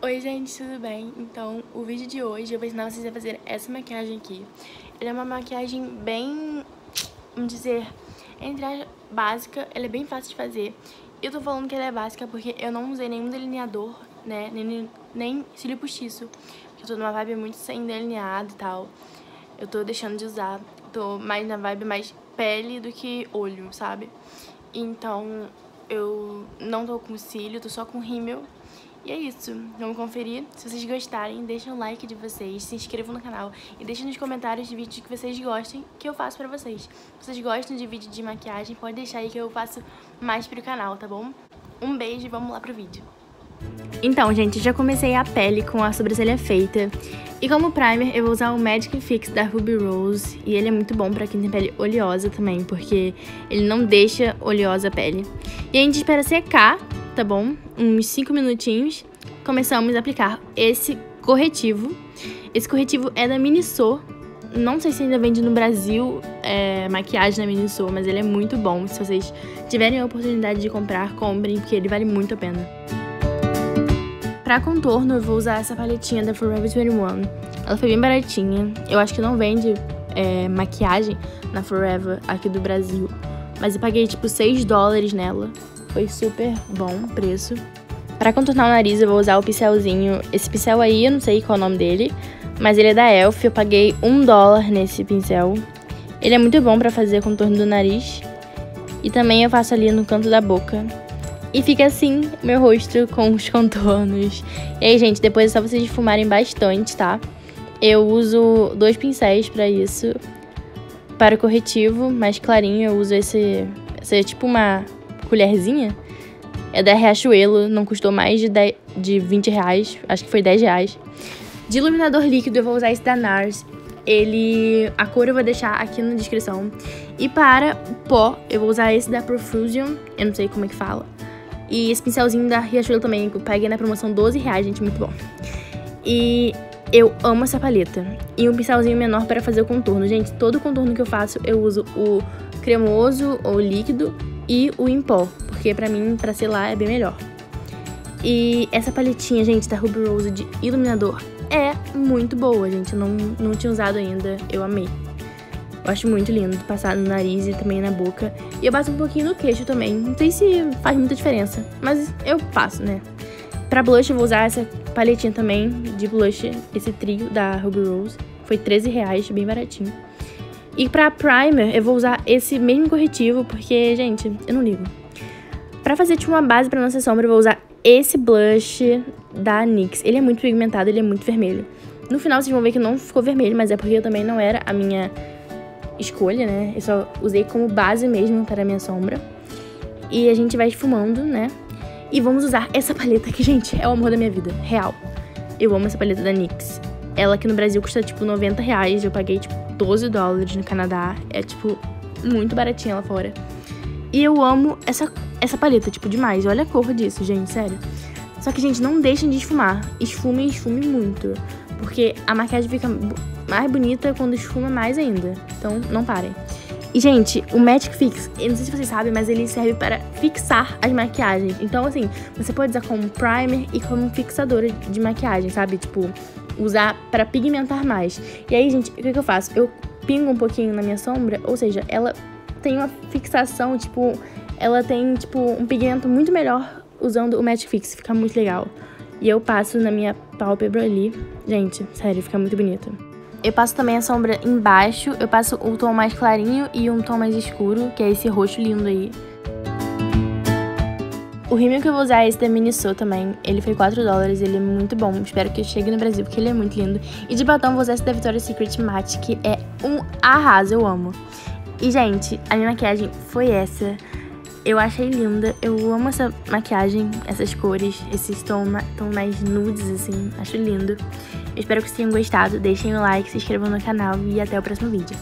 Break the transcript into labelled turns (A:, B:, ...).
A: Oi gente, tudo bem? Então, o vídeo de hoje eu vou ensinar vocês a fazer essa maquiagem aqui. Ela é uma maquiagem bem, vamos dizer, entre a básica, ela é bem fácil de fazer. Eu tô falando que ela é básica porque eu não usei nenhum delineador, né, nem, nem cílio postiço. Eu tô numa vibe muito sem delineado e tal. Eu tô deixando de usar, tô mais na vibe mais pele do que olho, sabe? Então, eu não tô com cílio, tô só com rímel e é isso, vamos conferir. Se vocês gostarem, deixem o like de vocês, se inscrevam no canal e deixem nos comentários de vídeos que vocês gostem que eu faço pra vocês. Se vocês gostam de vídeo de maquiagem, pode deixar aí que eu faço mais pro canal, tá bom? Um beijo e vamos lá pro vídeo. Então, gente, já comecei a pele com a sobrancelha feita. E como primer, eu vou usar o Magic Fix da Ruby Rose. E ele é muito bom pra quem tem pele oleosa também, porque ele não deixa oleosa a pele. E a gente espera secar tá bom? Uns 5 minutinhos. Começamos a aplicar esse corretivo. Esse corretivo é da Miniso. Não sei se ainda vende no Brasil é, maquiagem da Miniso, mas ele é muito bom. Se vocês tiverem a oportunidade de comprar, comprem, porque ele vale muito a pena. Pra contorno, eu vou usar essa paletinha da Forever 21. Ela foi bem baratinha. Eu acho que não vende é, maquiagem na Forever aqui do Brasil. Mas eu paguei tipo 6 dólares nela. Foi super bom o preço. Para contornar o nariz, eu vou usar o pincelzinho. Esse pincel aí, eu não sei qual é o nome dele, mas ele é da Elf. Eu paguei um dólar nesse pincel. Ele é muito bom para fazer contorno do nariz. E também eu faço ali no canto da boca. E fica assim, meu rosto com os contornos. E aí, gente, depois é só vocês esfumarem bastante, tá? Eu uso dois pincéis para isso. Para o corretivo mais clarinho, eu uso esse... Esse é tipo uma colherzinha. É da Riachuelo, não custou mais de, 10, de 20 reais, acho que foi 10 reais. De iluminador líquido, eu vou usar esse da NARS. Ele, a cor eu vou deixar aqui na descrição. E para pó, eu vou usar esse da Profusion, eu não sei como é que fala. E esse pincelzinho da Riachuelo também, que eu peguei na promoção 12 reais, gente, muito bom. E eu amo essa paleta. E um pincelzinho menor para fazer o contorno. Gente, todo contorno que eu faço, eu uso o cremoso ou líquido e o em pó, porque pra mim, pra selar, é bem melhor. E essa paletinha, gente, da Ruby Rose de iluminador é muito boa, gente. Eu não, não tinha usado ainda, eu amei. Eu acho muito lindo passar no nariz e também na boca. E eu passo um pouquinho no queixo também. Não sei se faz muita diferença, mas eu passo, né? Pra blush eu vou usar essa paletinha também de blush, esse trio da Ruby Rose. Foi 13 reais, bem baratinho. E pra primer, eu vou usar esse mesmo corretivo, porque, gente, eu não ligo. Pra fazer, tipo, uma base pra nossa sombra, eu vou usar esse blush da NYX. Ele é muito pigmentado, ele é muito vermelho. No final, vocês vão ver que não ficou vermelho, mas é porque eu também não era a minha escolha, né? Eu só usei como base mesmo para a minha sombra. E a gente vai esfumando, né? E vamos usar essa paleta que, gente, é o amor da minha vida, real. Eu amo essa paleta da NYX. Ela aqui no Brasil custa, tipo, 90 reais. Eu paguei, tipo, 12 dólares no Canadá. É, tipo, muito baratinha lá fora. E eu amo essa, essa paleta, tipo, demais. Olha a cor disso, gente, sério. Só que, gente, não deixem de esfumar. Esfume e esfume muito. Porque a maquiagem fica mais bonita quando esfuma mais ainda. Então, não parem. E, gente, o Magic Fix, eu não sei se vocês sabem, mas ele serve para fixar as maquiagens. Então, assim, você pode usar como primer e como fixadora de maquiagem, sabe? Tipo, usar para pigmentar mais. E aí, gente, o que, que eu faço? Eu pingo um pouquinho na minha sombra, ou seja, ela tem uma fixação, tipo, ela tem, tipo, um pigmento muito melhor usando o Magic Fix, fica muito legal. E eu passo na minha pálpebra ali. Gente, sério, fica muito bonito. Eu passo também a sombra embaixo, eu passo o tom mais clarinho e um tom mais escuro, que é esse roxo lindo aí. O rímel que eu vou usar é esse da Miniso também. Ele foi 4 dólares, ele é muito bom. Espero que chegue no Brasil, porque ele é muito lindo. E de batom, vou usar esse da Victoria's Secret Matte, que é um arraso, eu amo. E, gente, a minha maquiagem foi essa. Eu achei linda, eu amo essa maquiagem, essas cores, esses tons tom mais nudes, assim, acho lindo. Eu espero que vocês tenham gostado, deixem o like, se inscrevam no canal e até o próximo vídeo.